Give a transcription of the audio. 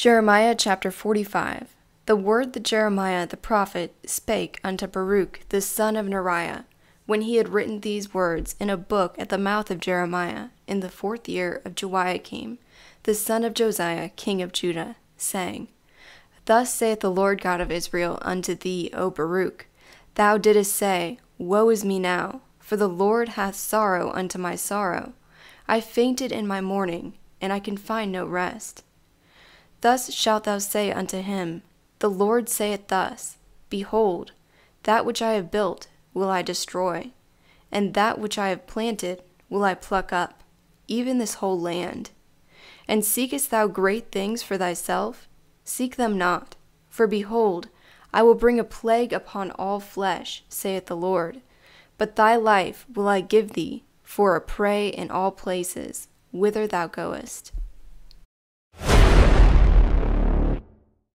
Jeremiah chapter 45 The word that Jeremiah the prophet spake unto Baruch the son of Neriah, when he had written these words in a book at the mouth of Jeremiah, in the fourth year of Jehoiakim, the son of Josiah, king of Judah, saying, Thus saith the Lord God of Israel unto thee, O Baruch, Thou didst say, Woe is me now, for the Lord hath sorrow unto my sorrow. I fainted in my mourning, and I can find no rest. Thus shalt thou say unto him, The Lord saith thus Behold, that which I have built will I destroy, and that which I have planted will I pluck up, even this whole land. And seekest thou great things for thyself? Seek them not. For behold, I will bring a plague upon all flesh, saith the Lord. But thy life will I give thee for a prey in all places, whither thou goest.